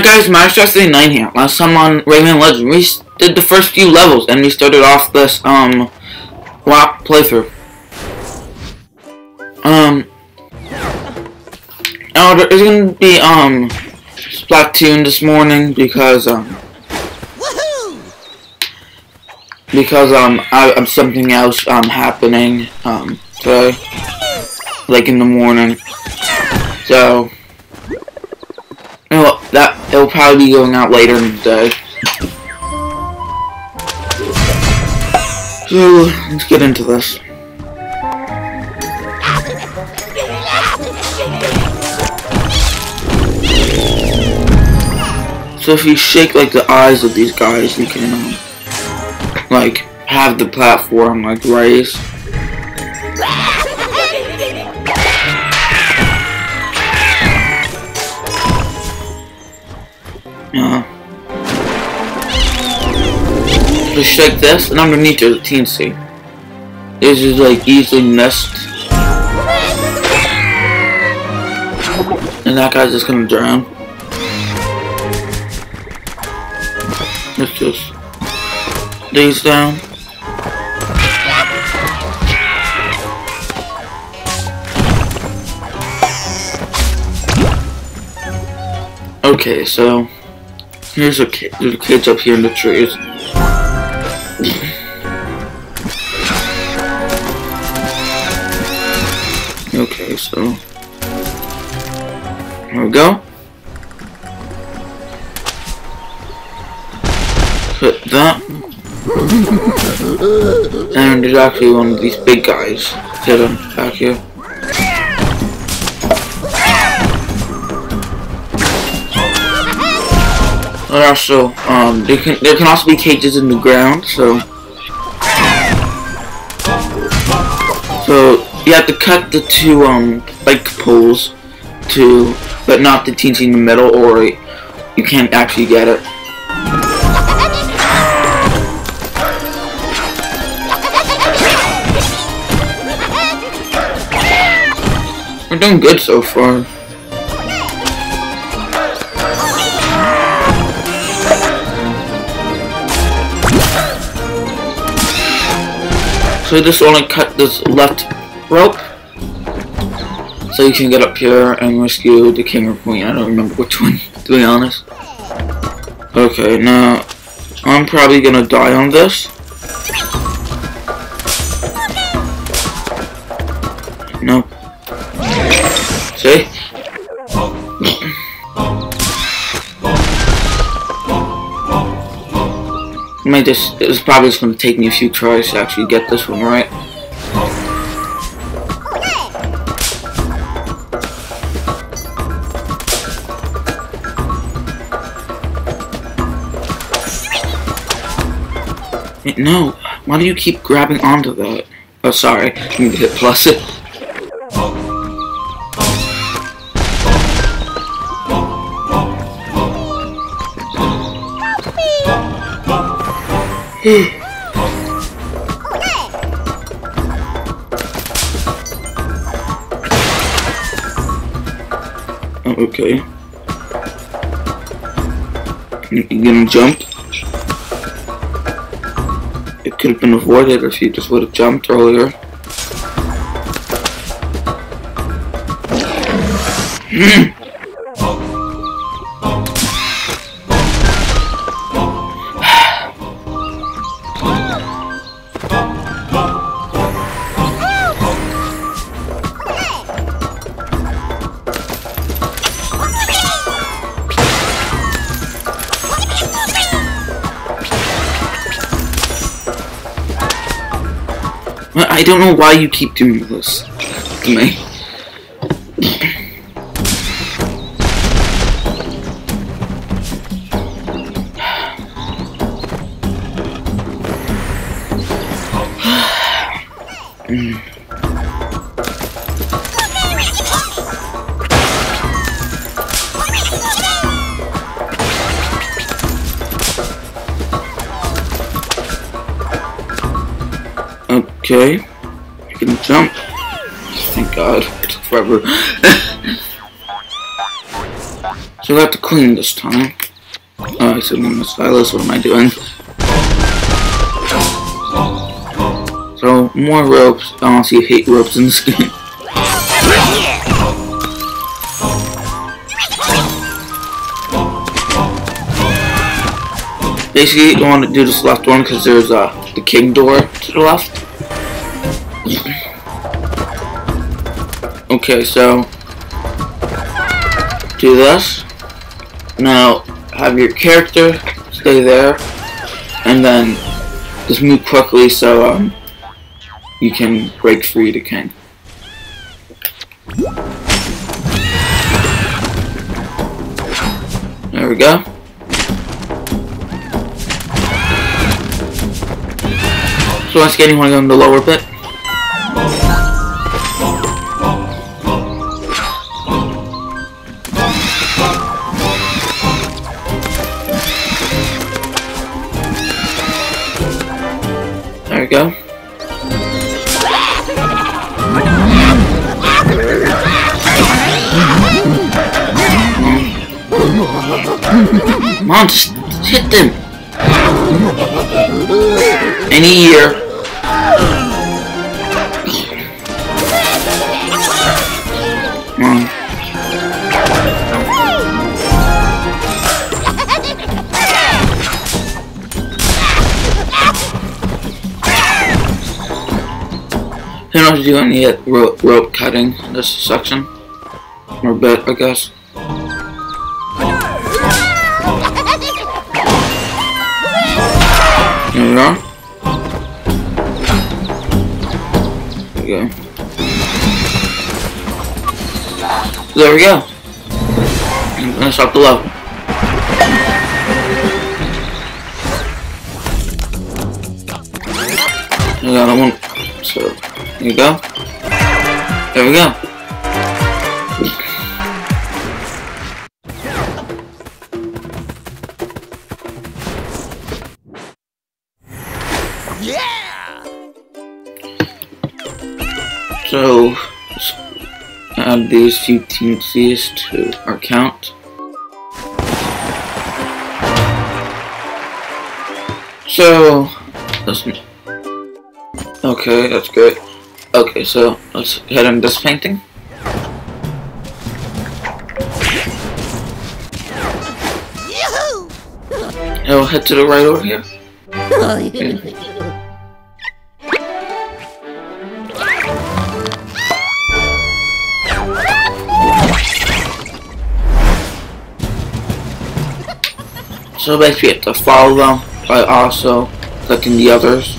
Alright guys, Master 9 here. Last time on Rayman Legend, we did the first few levels, and we started off this, um, WAP playthrough. Um, now there is gonna be, um, Splatoon this morning, because, um, because, um, I, have something else, um, happening, um, today, like in the morning, so, you know, that it'll probably be going out later in the day. So let's get into this. So if you shake like the eyes of these guys, you can um, like have the platform like raise. Just shake this, and underneath there's a TNT. This is like easily missed. And that guy's just gonna drown. Let's just these down. Okay, so Here's a kid, there's kids up here in the trees. So here we go. Put that. and there's actually one of these big guys hidden back here. also, um, there can there can also be cages in the ground, so so you have to cut the two um bike poles to, but not the TNT in the middle, or you can't actually get it. We're doing good so far. So just only cut this left rope. So you can get up here and rescue the king or queen. I don't remember which one, to be honest. Okay, now I'm probably gonna die on this. Nope. See? might just, it's probably just to take me a few tries to actually get this one right. No, why do you keep grabbing onto that? Oh, sorry, I need to hit plus it. okay. You gonna jump? Could have been avoided if he just would have jumped earlier. don't know why you keep doing this to me. Okay jump. Thank God. It took forever. So we have to clean this time. Alright, so I'm the stylus, what am I doing? So, more ropes. I honestly, I hate ropes in this game. Basically, you want to do this left one because there's uh, the king door to the left. Okay, so do this. Now, have your character stay there, and then just move quickly so um, you can break free the king. There we go. So once again, you want to go in the lower bit. Just hit them. Any year. Don't have to do any rope, rope cutting in this section. Or bit, I guess. There we are. There we go. There we go. Gonna start the level. I got one. So, there you go. There we go. These few Teensies to our count. So, let's, okay, that's good. Okay, so let's head on this painting. I'll head to the right over here. Oh, So basically, you have to follow them by also clicking the others.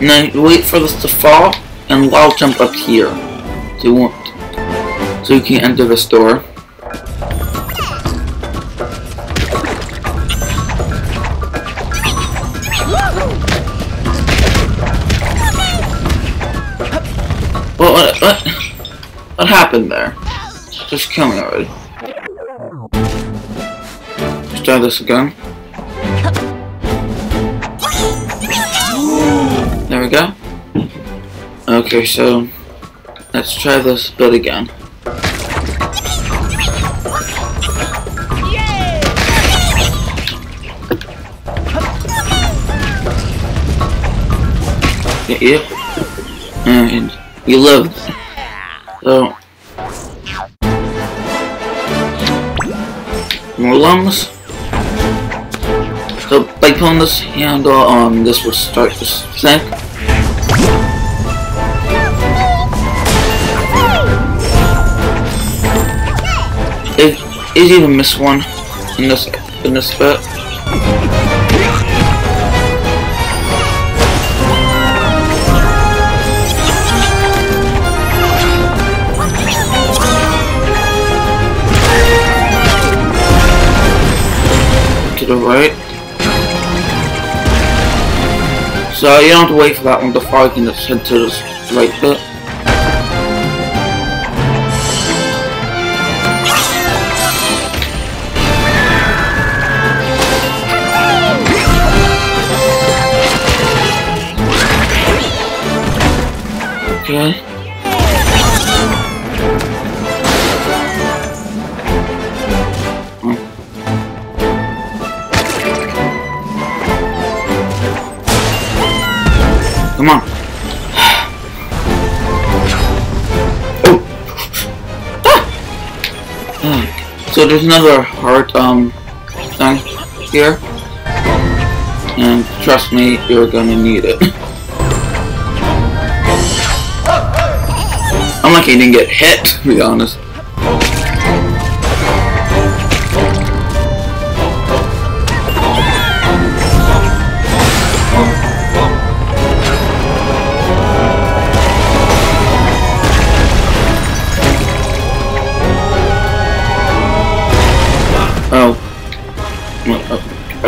You wait for this to fall, and I'll jump up here. So you so you can enter the store. What happened there? Just kill me already. Let's try this again. There we go. Okay, so let's try this bit again. Yeah, yeah. And you live. So more lums. So by pulling this handle, um, this will start to sink. It is even miss one in this in this bit. The right. So you don't have to wait for that one to fall, in the just head to Come on. oh. So there's another heart um thing here. And trust me, you're gonna need it. I'm lucky I didn't get hit, to be honest.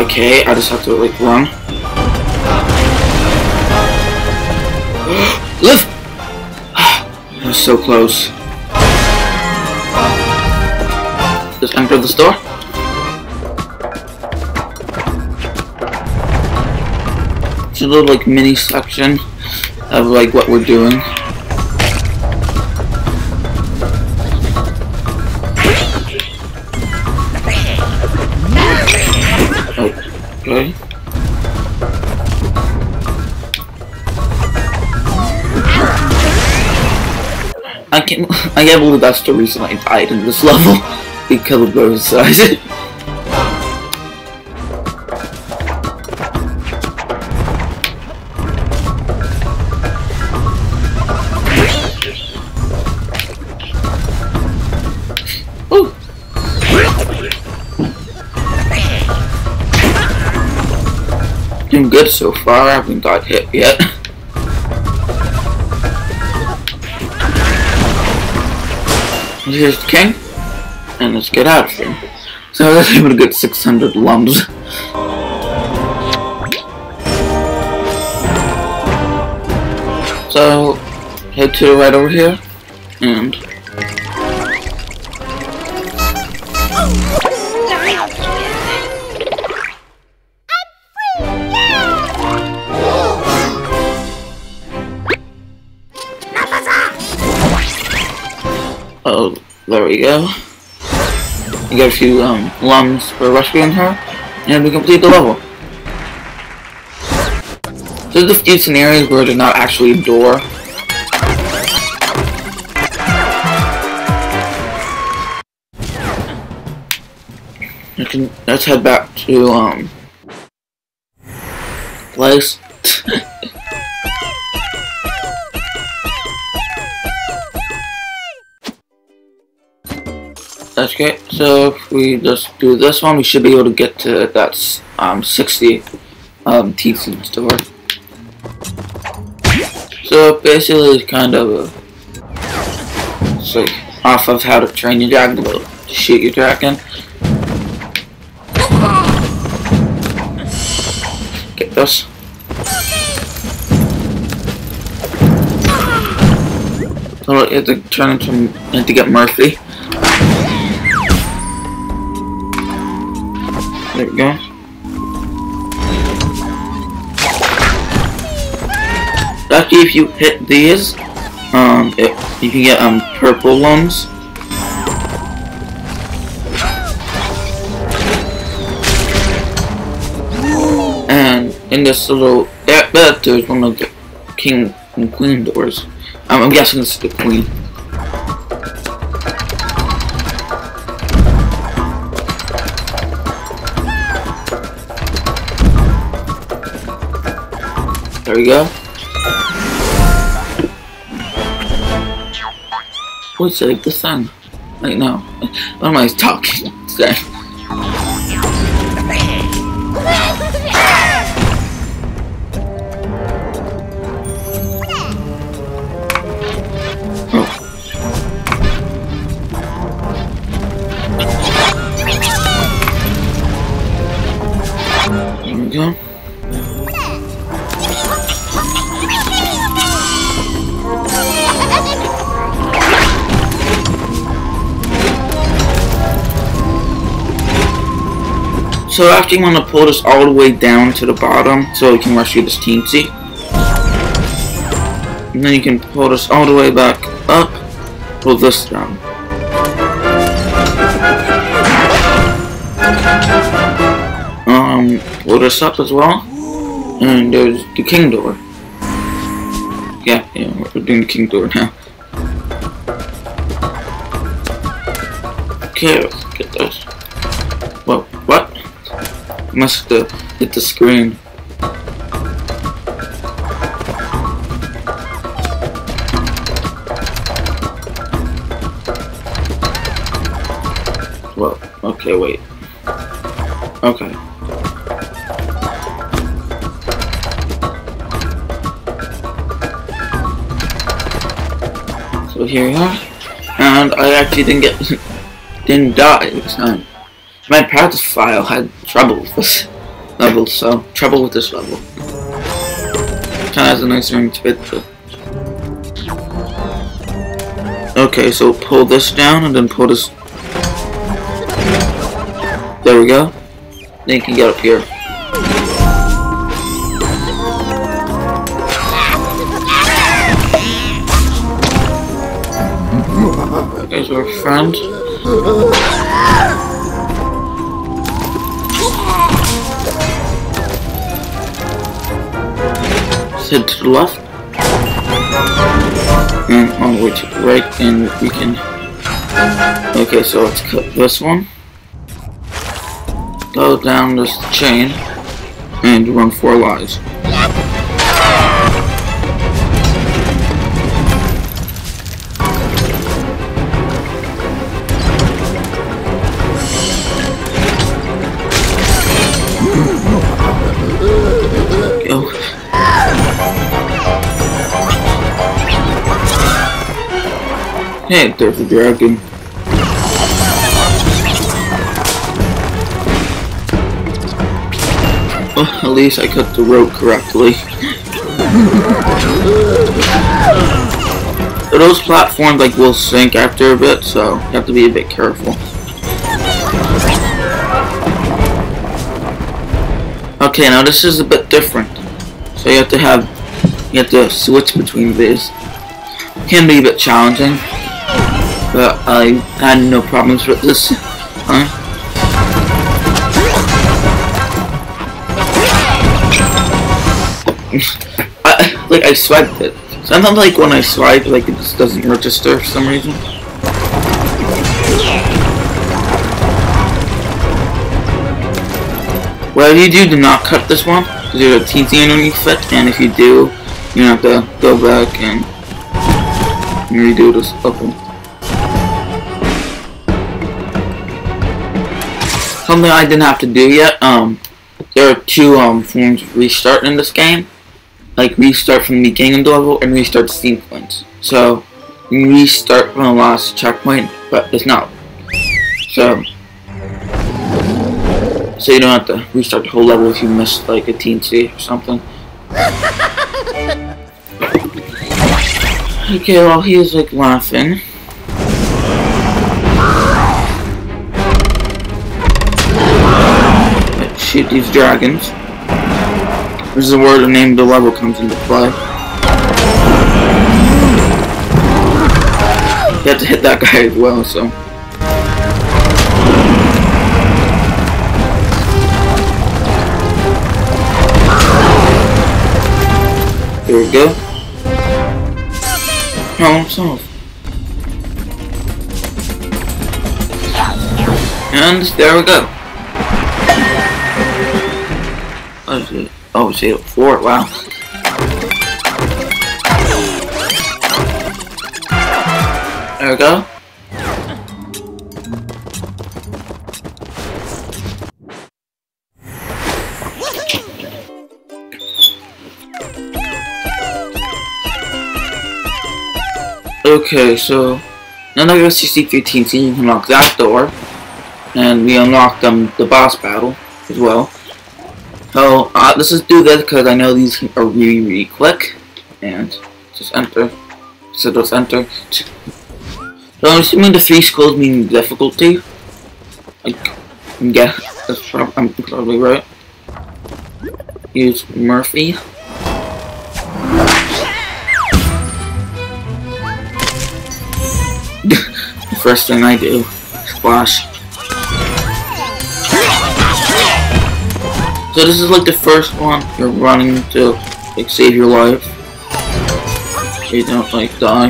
Okay, I just have to like run. Live! That was so close. Just enter the store. It's a little like mini section of like what we're doing. Can't I can't believe that's the reason I died in this level because of those size. Good so far, I haven't got hit yet. Here's the king, and let's get out of here. So was able to get 600 lums. So, head to the right over here, and oh, there we go. You get a few um, lums for rescuing her, and we complete the level. There's a few scenarios where there's not actually a door. Can, let's head back to, um, place. That's great. So if we just do this one, we should be able to get to that um, 60 um, teeth in store. So basically, it's kind of a, it's like off of how to train your dragon to shoot your dragon. Get this. So you have to turn into, you to get Murphy. There go. Lucky if you hit these, um, it, you can get um purple lums. And in this little that, that there's one of the king and queen doors. I'm guessing it's the queen. We go. What's like the sun? Like no. Oh what am I talking? Sorry. Oh. There we go. So after you want to pull this all the way down to the bottom so you can rescue this teensy. And then you can pull this all the way back up, pull this down. Um, pull this up as well. And there's the king door. Yeah, yeah, we're doing the king door now. Okay, Must hit the screen. Well, okay, wait. Okay. So here we are. And I actually didn't get didn't die this time. My practice file had trouble with this level, so trouble with this level. Kinda has a nice ring to it, but Okay, so pull this down and then pull this There we go. Then you can get up here. There's our friend. Head to the left. And on the way to the right, and we can... Okay, so let's cut this one. Go down this chain, and run four lives. Hey, there's a dragon. Well, at least I cut the rope correctly. Those platforms like will sink after a bit, so you have to be a bit careful. Okay, now this is a bit different. So you have to have, you have to switch between these. Can be a bit challenging, but I had no problems with this. Huh? I, like I swiped it. Sometimes like when I swipe, like it just doesn't register for some reason. Whatever you do, do not cut this one. Because there's a TNT underneath it, and if you do, you have to go back and redo this level. Something I didn't have to do yet, um, there are two um, forms of restart in this game. Like restart from the beginning of the level and restart points. So, you can restart from the last checkpoint, but it's not. So, so you don't have to restart the whole level if you missed like a TNT or something. Okay, well he is like laughing. Shoot these dragons. This is where the name of the level comes into play. You have to hit that guy as well, so. There we go. No, solve. And there we go. It? Oh, it's 804, wow. There we go. Okay, so now that you're 63 teams, you can unlock that door, and we unlocked um, the boss battle as well. So uh, let's just do this because I know these are really really quick, and just enter. So let's enter. So I'm assuming the three skulls mean difficulty. Can get that's prob I'm probably right. Use Murphy. first thing I do. Splash. So this is like the first one you're running to like save your life. You don't like die.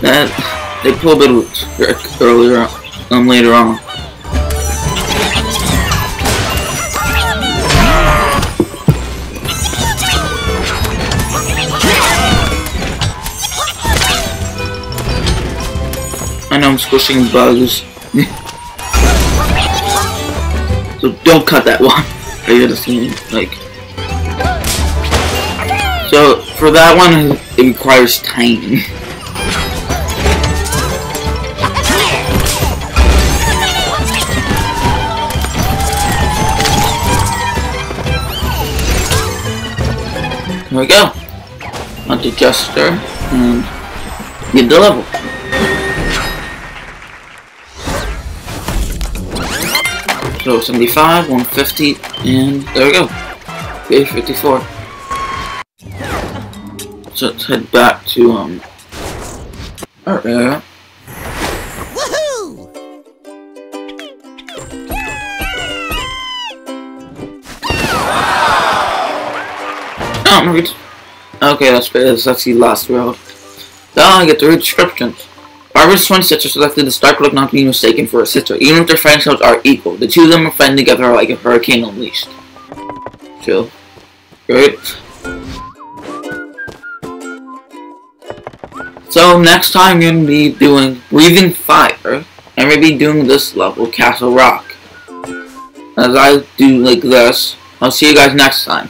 That they pull a bit of trick earlier, um, later on. I know I'm squishing bugs. so don't cut that one. I gotta see, like. So, for that one, it requires timing. Here we go. Onto Jester and get the level. So 75, 150, and there we go. Okay, 54. So let's head back to um our area. Oh, no, Okay, that's that's, the last road. Now I get the descriptions. Barbara's twin sister selected the Stark look not to be mistaken for a sister, even if their friendships are equal. The two of them are fighting together like a hurricane unleashed. Chill. Great. So next time you're gonna be doing Breathing Fire, and gonna be doing this level, Castle Rock. As I do like this, I'll see you guys next time.